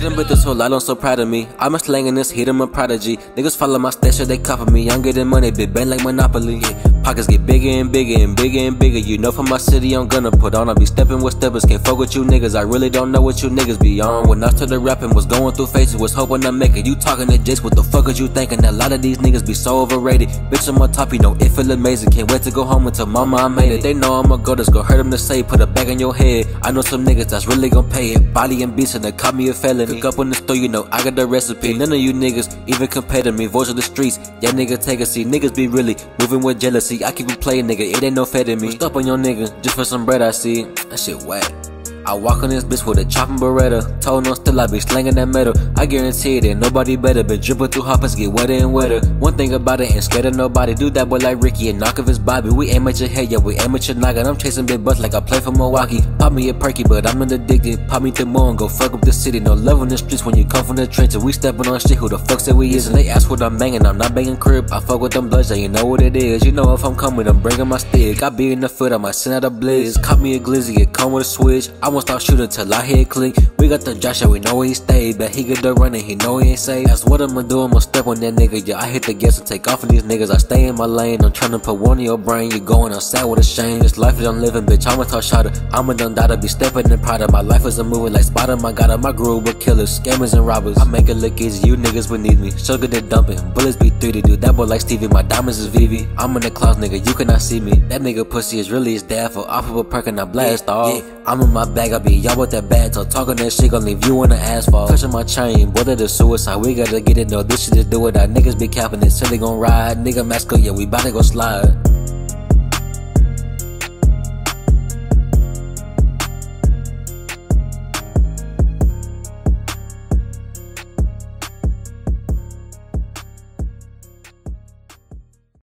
been through so lot, I'm so proud of me. I'm a slang in this heat, I'm a prodigy. Niggas follow my stash, they copy me. I'm getting money, big bang like Monopoly. Yeah. Pockets get bigger and bigger and bigger and bigger. You know, from my city, I'm gonna put on. I be stepping with steppers, can't fuck with you niggas. I really don't know what you niggas be on. When I started rapping, was going through phases, was hoping I make it. You talking to Jace, what the fuck is you thinking? A lot of these niggas be so overrated. Bitch, I'm on top, you know, it feel amazing. Can't wait to go home tell mama I made it. They know I'ma go, just go hurt them to say, put a bag on your head. I know some niggas that's really gonna pay it. Body and beats, and they caught me a felony. Cook up in the store, you know, I got the recipe. None of you niggas even compare to me. Voice of the streets, yeah, nigga, take a seat. Niggas be really moving with jealousy. I keep playing, nigga it ain't no fed to me. Stop on your nigga, just for some bread I see. That shit whack. I walk on this bitch with a chopping beretta. Told no still I be slanging that metal. I guarantee it ain't nobody better. Been dripping through hoppers, get wetter and wetter. One thing about it, ain't scared of nobody. Do that boy like Ricky and knock off his Bobby. We aim at your head, yeah, we aim at your noggin. I'm chasing big bucks like I play for Milwaukee. Pop me a perky, but I'm in addicted. Pop me to more and go fuck up the city. No love in the streets when you come from the trenches. We stepping on shit, who the fuck said we is? And they ask what I'm banging, I'm not banging crib. I fuck with them bloods, yeah, you know what it is. You know if I'm coming, I'm bringing my stick. I be in the foot, I might send out a blizz. Caught me a glizzy, it come with a switch. I won't stop shooting till I hear click. We got the Josh, yeah, we know he stayed, but he get the running, he know he ain't safe. That's what I'ma do, I'ma step on that nigga. Yeah, I hit the gas and take off on these niggas. I stay in my lane, I'm trying to put one in your brain. You going outside with a shame. This life is I'm living, bitch. I'm a tough shotter. I'm a done daughter, be stepping in pride. My life is a movie like Spider. My God, my groove with killers, scammers, and robbers. I make it look easy, you niggas beneath me. Sugar they dumping, bullets be 3D, dude. That boy like Stevie, my diamonds is VV. I'm in the clouds, nigga, you cannot see me. That nigga pussy is really his dad for off of a perk and I blast yeah, off. Yeah. I'm in my bag, I be y'all with that bad talk, talking that shit gon' leave you on the asphalt. Touching my chain, boy, is suicide. We gotta get it, no, this shit is do it. Our niggas be capping it, silly gon' ride. Nigga mask up, yeah, we bout to go slide.